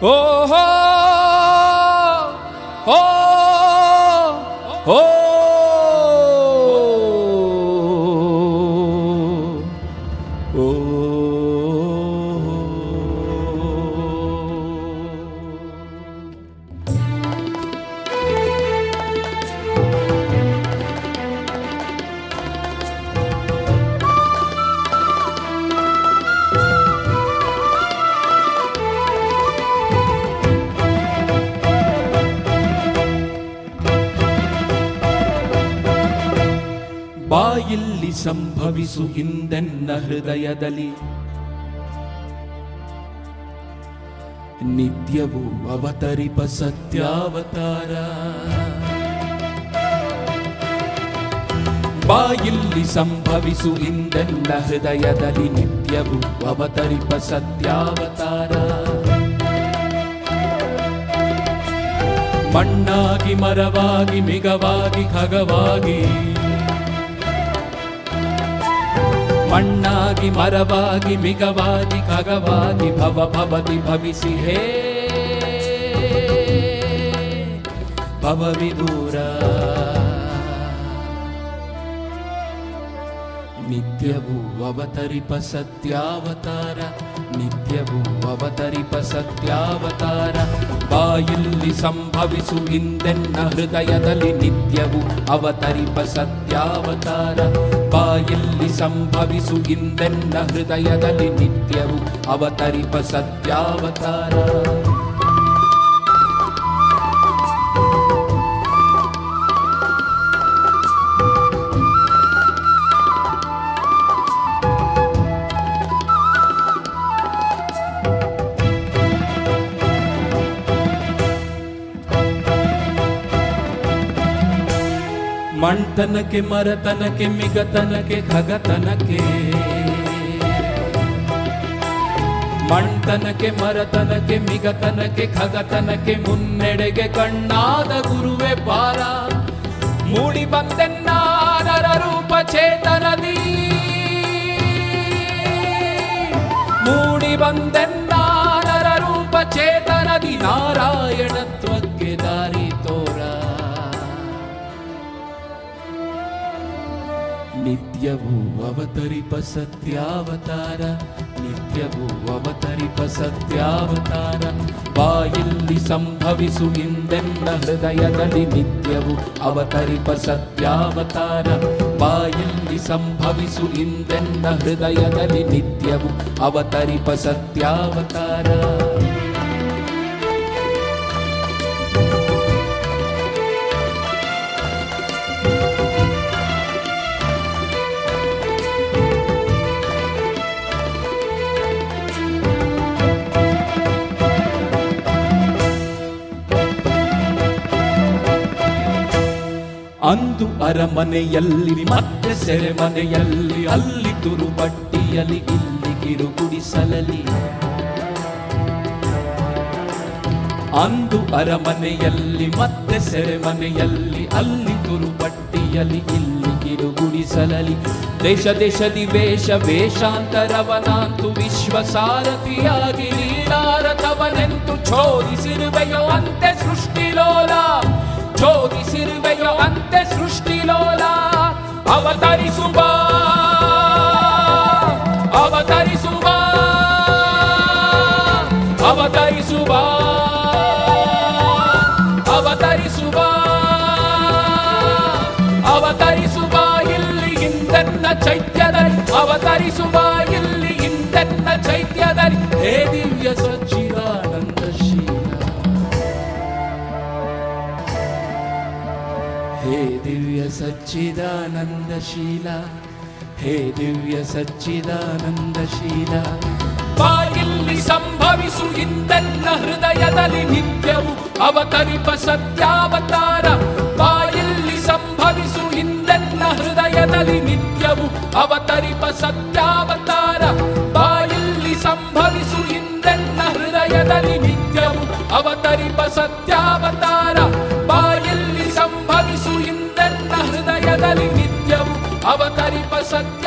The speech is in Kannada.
oh. oh, oh. ಬಾಯಲ್ಲಿ ಸಂಭವಿಸು ಹಿಂದೆನ್ನ ಹೃದಯದಲ್ಲಿ. ನಿತ್ಯವೂ ಅವತರಿಪ ಸತ್ಯಾವತಾರ. ಬಾಯಿಲ್ಲಿ ಸಂಭವಿಸು ಹಿಂದೆನ್ನ ಹೃದಯದಲ್ಲಿ ನಿತ್ಯವೂ ಅವತರಿಪ ಸತ್ಯಾವತಾರ. ಮಣ್ಣಾಗಿ ಮರವಾಗಿ ಮಿಗವಾಗಿ ಖಗವಾಗಿ ಮಣ್ಣಾಗಿ ಮರವಾಗಿ ಮಿಗವಾಗಿ ಖಗವಾಗಿ ಭವ ಭವತಿ ಭವಿಸಿ ಹೇ ಭವವಿದೂರ ನಿತ್ಯವೂ ಅವತರಿಪ ಸತ್ಯಾವತಾರ, ನಿತ್ಯವೂ ಅವತರಿಪ ಸತ್ಯಾವತಾರ. ಬಾಯಲ್ಲಿ ಸಂಭವಿಸು ಹಿಂದೆನ್ನ ಹೃದಯದಲ್ಲಿ ನಿತ್ಯವು ಅವತರಿಪ ಸತ್ಯಾವತಾರ. ಬಾಯಲ್ಲಿ ಸಂಭವಿಸು ಹಿಂದೆನ್ನ ಹೃದಯದಲ್ಲಿ ನಿತ್ಯವು ಅವತರಿಪ ಸತ್ಯಾವತಾರ. ಮಣ್ತನಕ್ಕೆ, ಮರತನಕ್ಕೆ, ಮಿಗತನಕ್ಕೆ, ಖಗತನಕ್ಕೆ. ಮಣ್ತನಕ್ಕೆ, ಮರತನಕ್ಕೆ, ಮಿಗತನಕ್ಕೆ, ಖಗತನಕ್ಕೆ ಮುನ್ನೆಡೆಗೆ ಕಣ್ಣಾದ ಗುರುವೆ ಪಾರ ಮೂಡಿ ಬಂದೆನ್ನಾನರ ರೂಪ ಚೇತನದಿ ಮೂಡಿ ಬಂದೆನ್ನಾನರ ನಿತ್ಯವೂ ಅವತರಿಪ ಸತ್ಯಾವತಾರ ನಿತ್ಯವೂ ಅವತರಿಪ ಸತ್ಯಾವತಾರ ಬಾಯಲ್ಲಿ ಸಂಭವಿಸು ಹಿಂದೆನ್ನ ಹೃದಯದಲ್ಲಿ ನಿತ್ಯವೂ ಅವತರಿಪ ಸತ್ಯಾವತಾರ ಬಾಯಲ್ಲಿ ಸಂಭವಿಸು ಹಿಂದೆನ್ನ ಹೃದಯದಲ್ಲಿ ನಿತ್ಯವೂ ಅವತರಿಪ ಸತ್ಯಾವತಾರ ಅಂದು ಅರಮನೆಯಲ್ಲಿ, ಮತ್ತೆ ಸೆರೆಮನೆಯಲ್ಲಿ, ಅಲ್ಲಿ ತುರುಬಟ್ಟಿಯಲ್ಲಿ ಇಲ್ಲಿ ಕಿರುಗುಡಿಸಲಲಿ ಅಂದು ಅರಮನೆಯಲ್ಲಿ, ಮತ್ತೆ ಸೆರೆಮನೆಯಲ್ಲಿ, ಅಲ್ಲಿ ತುರುಬಟ್ಟಿಯಲ್ಲಿ ಇಲ್ಲಿ ಕಿರುಗುಡಿಸಲಲಿ ದೇಶ ದೇಶದಿ ವೇಷ ವೇಷಾಂತರವನಾಂತು ವಿಶ್ವಸಾರಥಿಯಾಗಿ ಸಾರಥಿಯಾಗಿ ಲೀಲಾರಥವನೆಂತು ಛೋದಿಸಿರುವೆಯೋ, ಅಂತೆ ಸೃಷ್ಟಿಲೋಲ ಛೋದಿಸಿರುವೆಯೋ ಅಂತೆ ಸೃಷ್ಟಿಲೋಲ ಅವತರಿಸುವ ಅವತರಿಸುವ ಅವತರಿಸುವ ಅವತರಿಸುವ ಅವತರಿಸುವ. ಇಲ್ಲಿ ಹಿಂದೆನ್ನ ಚೈತ್ಯದಲ್ಲಿ ಅವತರಿಸುವ ಹೇ ದಿವ್ಯ ಸಚ್ಚಿದಾನಂದ ಶೀಲ, ಹೇ ದಿವ್ಯ ಸಚ್ಚಿದಾನಂದ ಶೀಲ. ಬಾಯಿಲ್ಲಿ ಸಂಭವಿಸು ಇಂದನ್ನ ಹೃದಯದಲ್ಲಿ ನಿತ್ಯವು ಅವತರಿಪ ಸತ್ಯಾವತಾರ. ಬಾಯಿಲ್ಲಿ ಸಂಭವಿಸು ಇಂದನ್ನ ಹೃದಯದಲ್ಲಿ ನಿತ್ಯವು ಅವತರಿಪ ಸತ್ಯಾವತಾರ. ಬಾಯಲ್ಲಿ